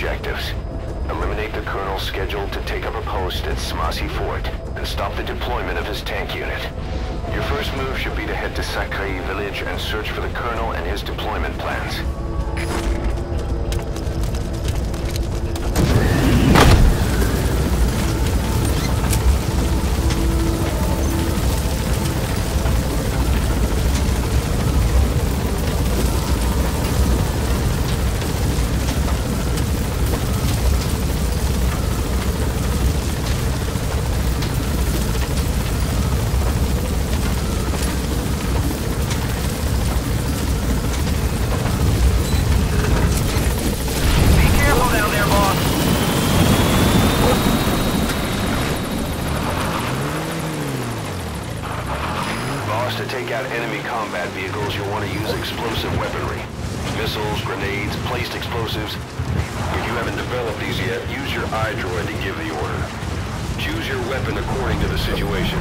objectives. Eliminate the colonel scheduled to take up a post at Smasei Fort, and stop the deployment of his tank unit. Your first move should be to head to Sakai village and search for the colonel and his deployment plans. Enemy combat vehicles, you'll want to use explosive weaponry. Missiles, grenades, placed explosives. If you haven't developed these yet, use your iDroid to give the order. Choose your weapon according to the situation.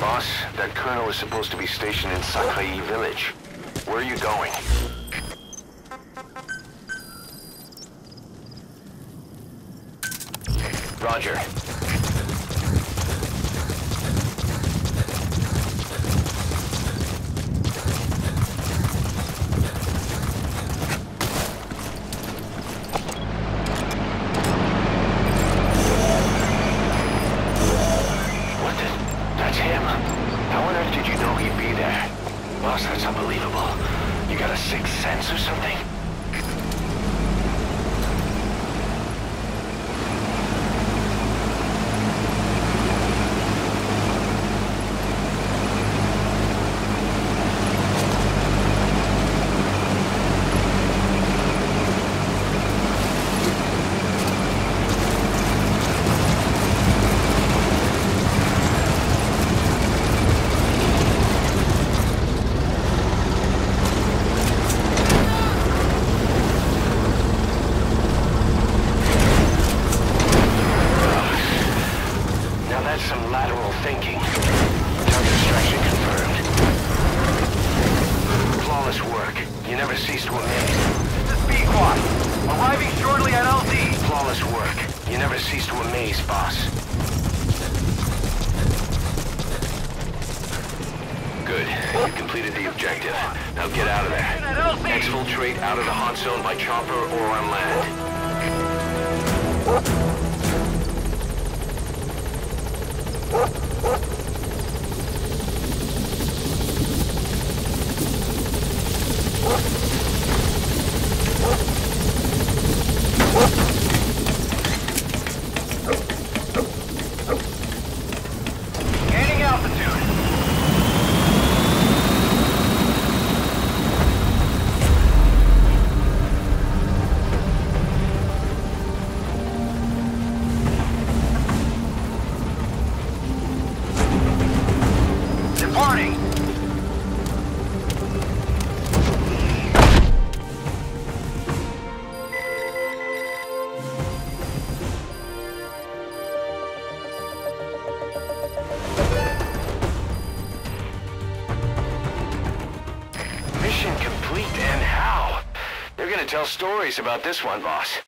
Boss, that colonel is supposed to be stationed in Sakai village. Where are you going? Roger. What the? That's him? How on earth did you know he'd be there? Boss, that's unbelievable. You got a sixth sense or something? Lateral thinking. Target extraction confirmed. Flawless work. You never cease to amaze. This is Pequod. Arriving shortly at LZ. Flawless work. You never cease to amaze, boss. Good. You completed the objective. Now get out of there. Exfiltrate out of the hot zone by chopper or on land. They're gonna tell stories about this one, boss.